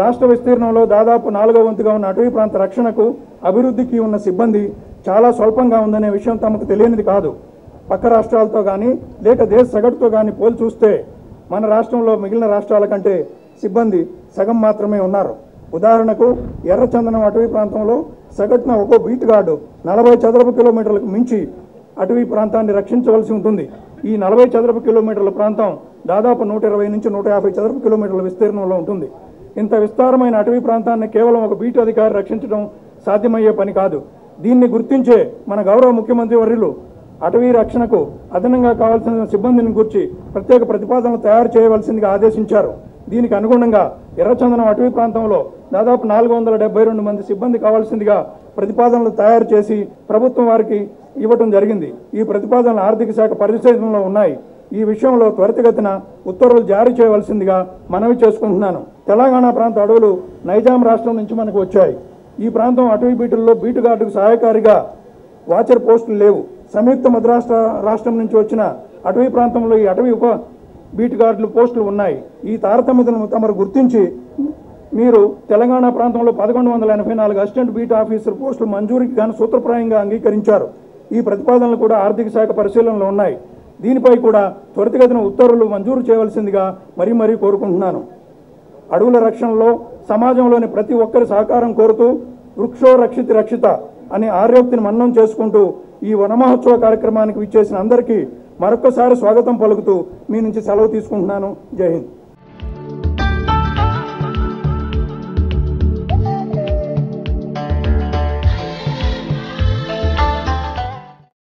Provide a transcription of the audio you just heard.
రాష్ట్ర విస్తీర్ణంలో దాదాపు నాలుగో వంతుగా ఉన్న అటవీ ప్రాంత రక్షణకు అభివృద్ధికి ఉన్న సిబ్బంది చాలా స్వల్పంగా ఉందనే విషయం తమకు తెలియనిది కాదు. పక్క రాష్ట్రాలతో కానీ లేక దేశ సగటుతో కానీ పోల్ చూస్తే మన రాష్ట్రంలో మిగిలిన రాష్ట్రాల కంటే సిబ్బంది సగం మాత్రమే ఉన్నారు. ఉదాహరణకు ఎర్రచందనం అటవీ ప్రాంతంలో సగటున ఒక్కో బీట్ గార్డు నలభై చదరపు కిలోమీటర్లకు మించి అటవీ ప్రాంతాన్ని రక్షించవలసి ఉంటుంది. ఈ నలభై చదరపు కిలోమీటర్ల ప్రాంతం దాదాపు నూట ఇరవై నుంచి నూట యాభై చదరపు కిలోమీటర్ల విస్తీర్ణంలో ఉంటుంది. ఇంత విస్తారమైన అటవీ ప్రాంతాన్ని కేవలం ఒక బీటు అధికారి రక్షించడం సాధ్యమయ్యే పని కాదు. దీన్ని గుర్తించే మన గౌరవ ముఖ్యమంత్రి వర్యులు అటవీ రక్షణకు అదనంగా కావాల్సిన సిబ్బందిని గురించి ప్రత్యేక ప్రతిపాదనలు తయారు చేయవలసిందిగా ఆదేశించారు. దీనికి అనుగుణంగా ఎర్రచందనం అటవీ ప్రాంతంలో దాదాపు నాలుగు వందల డెబ్బై రెండు మంది సిబ్బంది కావాల్సిందిగా ప్రతిపాదనలు తయారు చేసి ప్రభుత్వం వారికి ఇవ్వటం జరిగింది. ఈ ప్రతిపాదనలు ఆర్థిక శాఖ పరిశీలనలో ఉన్నాయి. ఈ విషయంలో త్వరితగతిన ఉత్తర్వులు జారీ చేయవలసిందిగా మనవి చేసుకుంటున్నాను. తెలంగాణ ప్రాంత అడవులు నైజాం రాష్ట్రం నుంచి మనకు వచ్చాయి. ఈ ప్రాంతం అటవీ బీటుల్లో బీటు గార్డుకు సహాయకారిగా వాచర్ పోస్టులు లేవు. సంయుక్త మద్రాష్ట్ర రాష్ట్రం నుంచి వచ్చిన అటవీ ప్రాంతంలో ఈ అటవీ ఉప బీట్ గార్డులు పోస్టులు ఉన్నాయి. ఈ తారతమ్యతను తమరు గుర్తించి మీరు తెలంగాణ ప్రాంతంలో పదకొండు వందల ఎనభై నాలుగు అసిస్టెంట్ బీట్ ఆఫీసర్ పోస్టులు మంజూరికి గాను సూత్రప్రాయంగా అంగీకరించారు. ఈ ప్రతిపాదనలు కూడా ఆర్థిక శాఖ పరిశీలనలో ఉన్నాయి. దీనిపై కూడా త్వరితగతిన ఉత్తర్వులు మంజూరు చేయవలసిందిగా మరీ మరీ కోరుకుంటున్నాను. అడవుల రక్షణలో సమాజంలోని ప్రతి ఒక్కరి సహకారం కోరుతూ వృక్షో రక్షిత రక్షిత అనే ఆర్యోక్తిని మన్నం చేసుకుంటూ ఈ వనమహోత్సవ కార్యక్రమానికి విచ్చేసిన అందరికీ మరొక్కసారి స్వాగతం పలుకుతూ మీ నుంచి సెలవు తీసుకుంటున్నాను. జై హింద్.